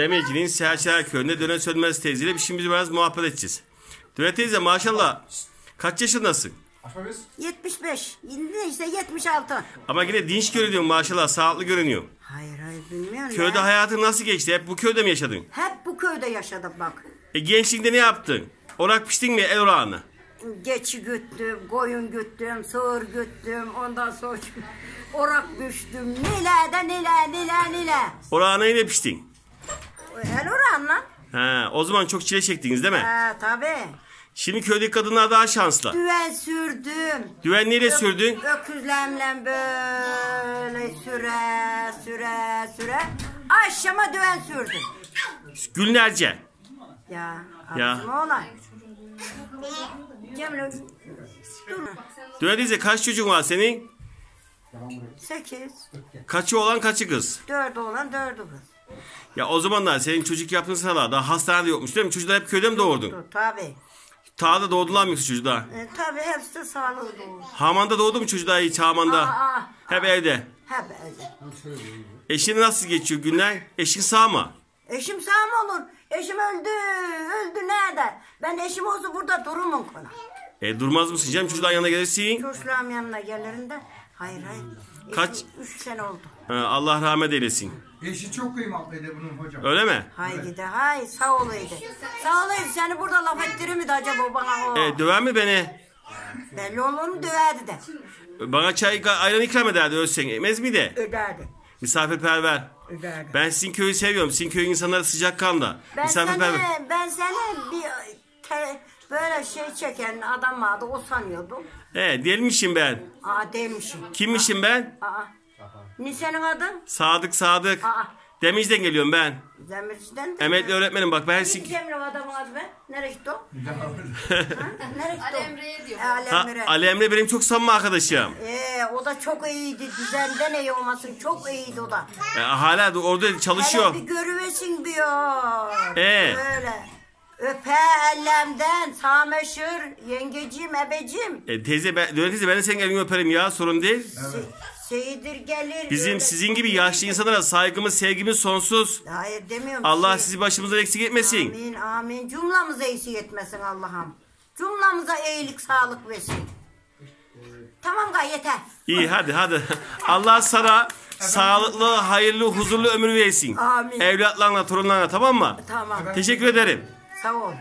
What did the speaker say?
Demirci'nin Serçeler Köyü'nde Döne Sönmez teyzeyle şimdi biz biraz muhabbet edeceğiz. Döne teyze maşallah kaç yaşındasın? 75. Şimdi işte 76. Ama yine dinç görünüyor maşallah sağlıklı görünüyor. Hayır hayır bilmiyorum Köyde ya. hayatın nasıl geçti? Hep bu köyde mi yaşadın? Hep bu köyde yaşadım bak. E gençliğinde ne yaptın? Orak piştin mi el orağını? Geçi güttüm, koyun güttüm, sığır güttüm, ondan sonra orak düştüm. Nile de nile nile nile. Orağına yine piştin. El oran lan. Ha, o zaman çok çile çektiniz değil mi? Ha tabii. Şimdi köydeki kadınlar daha şanslı. Düven sürdüm. Düven neyle sürdün? Öküzlemle böyle süre süre süre. Aşama düven sürdüm. Günlerce. Ya, Ya. oğlan. Cemile, dur. Düven teyze kaç çocuğun var senin? Sekiz. Kaçı olan kaçı kız? Dört oğlan, dördü kız. Ya o zamanlar senin çocuk yaptığın sıralar daha hastanede yokmuş değil mi? Çocuklar hep köyde mi doğurdun? Tabii. Tağda doğdular mı çocuklar? E, tabii hepsi de sağlıklı doğmuş. Hamanda doğdu mu çocuklar hiç Haman'da? Aa, Hep evde. Hep evde. Eşin nasıl geçiyor günler? Eşin sağ mı? Eşim sağ mı olur? Eşim öldü. Öldü nerede? Ben eşim olsa burada durumum konu. E durmaz mısın canım? Çocuklar yanına gelirsin. Çocuğum yanına gelirim de. Hayır hayır. Eşim Kaç? Üç sene oldu. Ha, Allah rahmet eylesin. Eşi çok kıymetliydi bunun hocam. Öyle mi? Hay gide hay sağ olaydı. Sağ olaydı seni burada laf ettirir miydi acaba bana o? E döver mi beni? Belli olur mu döverdi de. Bana çay ayran ikram ederdi ölsen. Emez miydi? Öderdi. Misafirperver. Öderdi. Ben sizin köyü seviyorum. Sizin köyün insanları sıcakkanlı. Ben Misafirperver. seni, ben seni bir te- böyle şey çeken adam vardı o sanıyordum. He delmişim ben. Aa demişim. Kimmişim ben? Aa. Ne senin adın? Sadık Sadık. Aa. Demirci'den geliyorum ben. Demirciden de. Emekli öğretmenim bak ben. Cemil o adamın adı be? Nereye gitti o? Nereye gitti o? Emre'ye diyor. E, Ali Ha, Emre. Ali Emre benim çok samimi arkadaşım. Ee, o da çok iyiydi. Düzenden iyi olmasın. Çok iyiydi o da. E, hala da orada çalışıyor. Hele bir görüvesin diyor. Ee? Böyle. Öpe ellemden sameşir yengecim ebecim. E, teyze ben, Döne teyze ben de senin elini öperim ya sorun değil. Se- Seyidir gelir. Bizim öyle. sizin gibi yaşlı insanlara saygımız sevgimiz sonsuz. Hayır demiyorum. Allah Şey- sizi başımızdan eksik etmesin. Amin amin. Cumlamıza eksik etmesin Allah'ım. Cumlamıza iyilik sağlık versin. Tamam gay yeter. İyi hadi hadi. Allah sana sağlıklı, hayırlı, huzurlu ömür versin. Amin. Evlatlarına, torunlarına tamam mı? Tamam. Teşekkür ederim. Sağ ol.